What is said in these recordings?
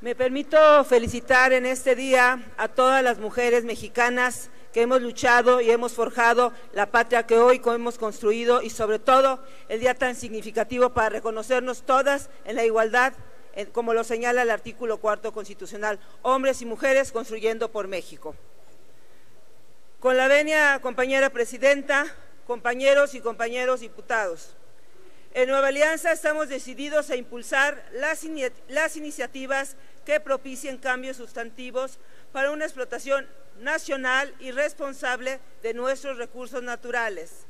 Me permito felicitar en este día a todas las mujeres mexicanas que hemos luchado y hemos forjado la patria que hoy hemos construido y sobre todo el día tan significativo para reconocernos todas en la igualdad, como lo señala el artículo cuarto constitucional, hombres y mujeres construyendo por México. Con la venia, compañera presidenta, compañeros y compañeros diputados, en Nueva Alianza estamos decididos a impulsar las, las iniciativas que propicien cambios sustantivos para una explotación nacional y responsable de nuestros recursos naturales.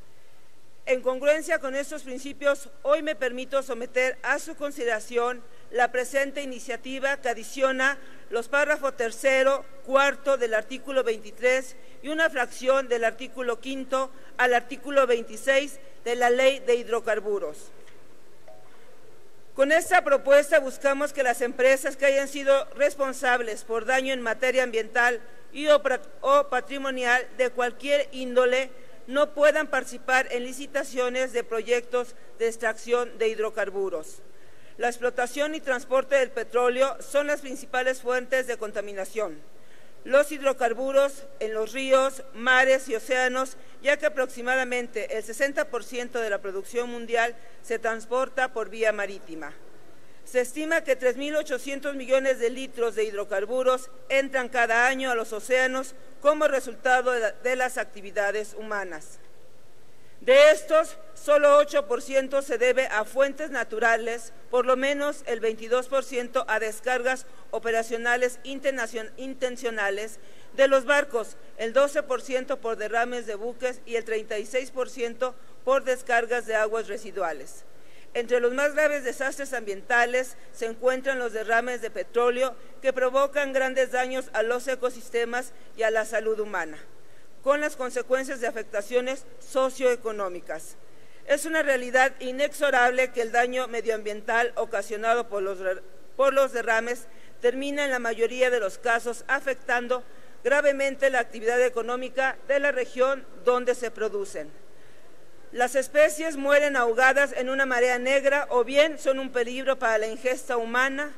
En congruencia con estos principios, hoy me permito someter a su consideración la presente iniciativa que adiciona los párrafos tercero, cuarto del artículo 23 y una fracción del artículo quinto al artículo 26 de la Ley de Hidrocarburos. Con esta propuesta buscamos que las empresas que hayan sido responsables por daño en materia ambiental y o, patrimonial de cualquier índole no puedan participar en licitaciones de proyectos de extracción de hidrocarburos. La explotación y transporte del petróleo son las principales fuentes de contaminación. Los hidrocarburos en los ríos, mares y océanos, ya que aproximadamente el 60% de la producción mundial se transporta por vía marítima. Se estima que 3.800 millones de litros de hidrocarburos entran cada año a los océanos como resultado de las actividades humanas. De estos, solo 8% se debe a fuentes naturales, por lo menos el 22% a descargas operacionales intencionales de los barcos, el 12% por derrames de buques y el 36% por descargas de aguas residuales. Entre los más graves desastres ambientales se encuentran los derrames de petróleo que provocan grandes daños a los ecosistemas y a la salud humana con las consecuencias de afectaciones socioeconómicas. Es una realidad inexorable que el daño medioambiental ocasionado por los, derrames termina en la mayoría de los casos afectando gravemente la actividad económica de la región donde se producen. Las especies mueren ahogadas en una marea negra o bien son un peligro para la ingesta humana,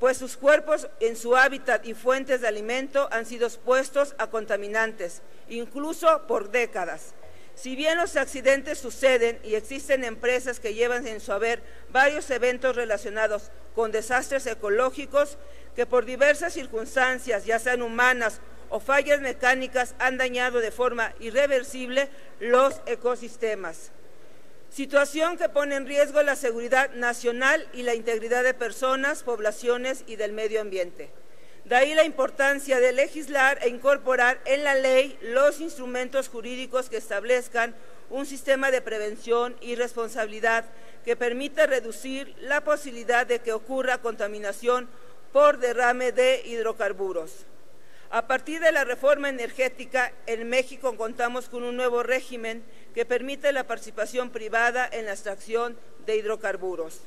pues sus cuerpos en su hábitat y fuentes de alimento han sido expuestos a contaminantes, incluso por décadas. Si bien los accidentes suceden y existen empresas que llevan en su haber varios eventos relacionados con desastres ecológicos que por diversas circunstancias, ya sean humanas o fallas mecánicas, han dañado de forma irreversible los ecosistemas situación que pone en riesgo la seguridad nacional y la integridad de personas, poblaciones y del medio ambiente. De ahí la importancia de legislar e incorporar en la ley los instrumentos jurídicos que establezcan un sistema de prevención y responsabilidad que permita reducir la posibilidad de que ocurra contaminación por derrame de hidrocarburos. A partir de la reforma energética, en México contamos con un nuevo régimen que permite la participación privada en la extracción de hidrocarburos.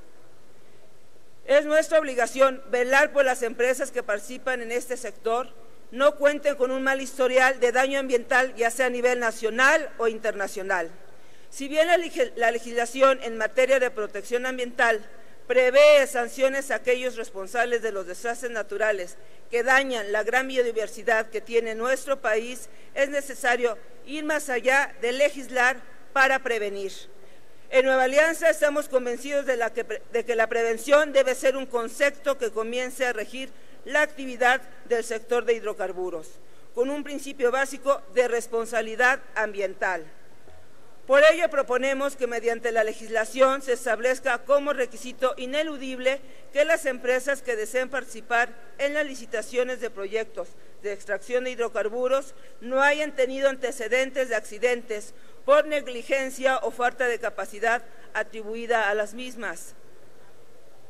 Es nuestra obligación velar por las empresas que participan en este sector, no cuenten con un mal historial de daño ambiental, ya sea a nivel nacional o internacional. Si bien la legislación en materia de protección ambiental prevé sanciones a aquellos responsables de los desastres naturales que dañan la gran biodiversidad que tiene nuestro país, es necesario ir más allá de legislar para prevenir. En Nueva Alianza estamos convencidos de, de, que la prevención debe ser un concepto que comience a regir la actividad del sector de hidrocarburos, con un principio básico de responsabilidad ambiental. Por ello proponemos que mediante la legislación se establezca como requisito ineludible que las empresas que deseen participar en las licitaciones de proyectos de extracción de hidrocarburos no hayan tenido antecedentes de accidentes por negligencia o falta de capacidad atribuida a las mismas.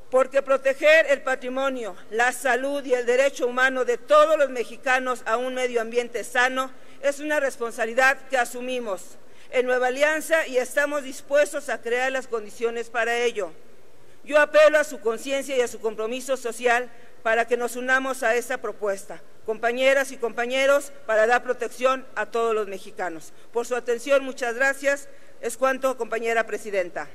Porque proteger el patrimonio, la salud y el derecho humano de todos los mexicanos a un medio ambiente sano es una responsabilidad que asumimos en Nueva Alianza y estamos dispuestos a crear las condiciones para ello. Yo apelo a su conciencia y a su compromiso social para que nos unamos a esta propuesta, compañeras y compañeros, para dar protección a todos los mexicanos. Por su atención, muchas gracias. Es cuanto, compañera presidenta.